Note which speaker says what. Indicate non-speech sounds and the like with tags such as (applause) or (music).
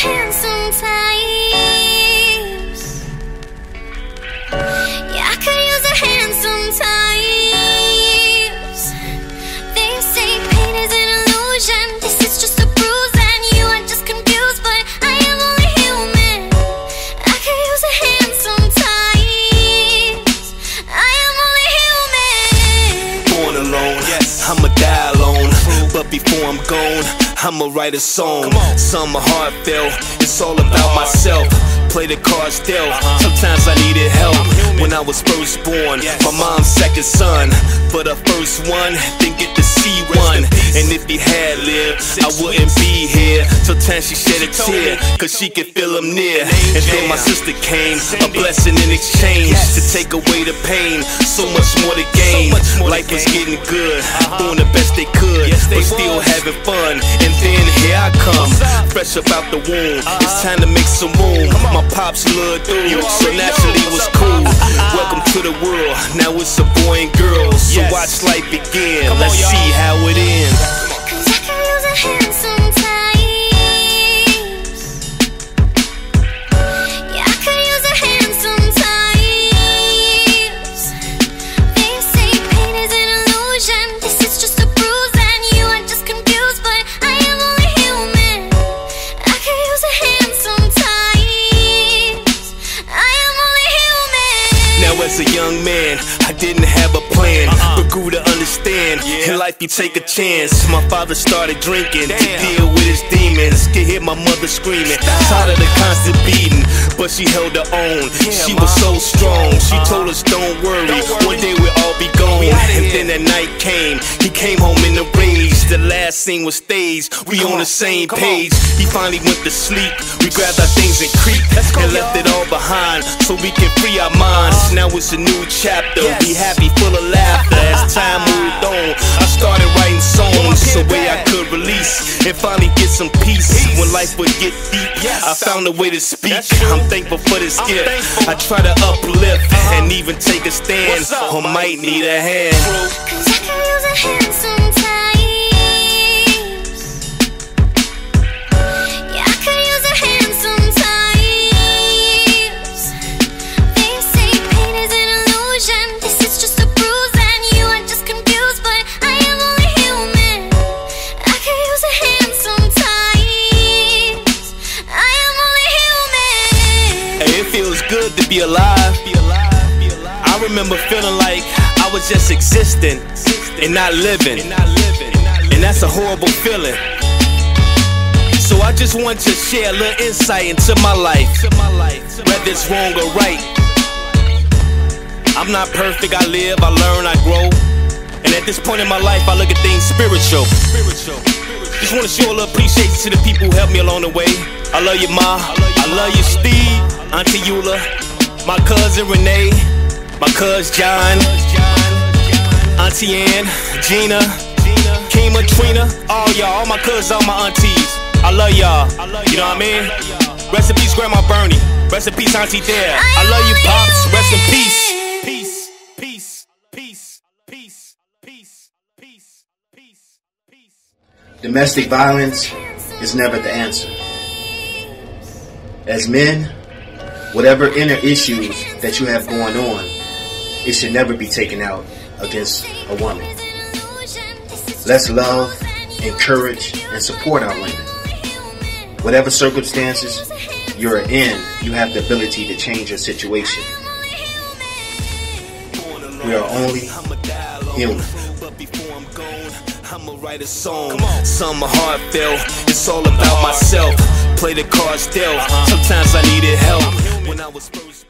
Speaker 1: Yeah, I could use a hand sometimes. They say pain is an illusion. This is just a bruise, and you are just confused. But I am only human. I could use a hand sometimes. I am only human.
Speaker 2: born alone. I'ma die alone. But before I'm gone, I'ma write a song. Some are heartfelt. It's all about myself. Play the cards dealt. Sometimes I needed help when I was first born. My mom's second son, but her first one didn't get to see one. And if he had lived, I wouldn't be here. Sometimes she shed a tear, cause she could feel him near. And then my sister came, a blessing in exchange to take away the pain. So much more to gain. Life was getting good, doing the best they could, but still having fun. And then here I come, fresh up out the womb. It's time to make some room. My pops loved dude, so naturally was cool. (laughs) Welcome to the world, now it's a boy and girl. So watch life begin. Let's see how it ends.
Speaker 1: I
Speaker 2: didn't have a plan, but grew to understand. In life, you take a chance. My father started drinking to deal with his demons. Could hear my mother screaming, tired of the constant beating, but she held her own. She was so strong. She told us, "Don't worry, one day we'll all be gone." And then that night came. He came home last scene was staged. We on the same page. He finally went to sleep. We grabbed our things and creeped and left it all behind, so we can free our minds. Now it's a new chapter. Be happy, full of laughter. As (laughs) time moved on, I started writing songs so way I could release and finally get some peace. When life would get deep, I found a way to speak. I'm thankful for this gift. I try to uplift and even take a stand, or might need a hand.
Speaker 1: Cause I could use a hand
Speaker 2: be alive. I remember feeling like I was just existing and not living. And that's a horrible feeling. So I just want to share a little insight into my life, whether it's wrong or right. I'm not perfect, I live, I learn, I grow. And at this point in my life, I look at things spiritual. Just want to show a little appreciation to the people who helped me along the way. I love you, Ma. I love you, Steve, Auntie Eula, my cousin Renee, my cousin John, Auntie Ann, Gina, Kima, Trina, all y'all, all my cousins, all my aunties. I love y'all. You know what I mean? Rest in peace, Grandma Bernie. Rest in peace, Auntie Dare. I love you, Pops. Rest in peace. Peace, peace, peace, peace, peace, peace, peace, peace.
Speaker 3: Domestic violence is never the answer. As men, whatever inner issues that you have going on, it should never be taken out against a woman. Let's love, encourage, and support our women. Whatever circumstances you're in, you have the ability to change your situation. We are only human.
Speaker 2: I'ma write a song. Some are heartfelt. It's all about myself. Play the cards. Sometimes I needed help when I was supposed.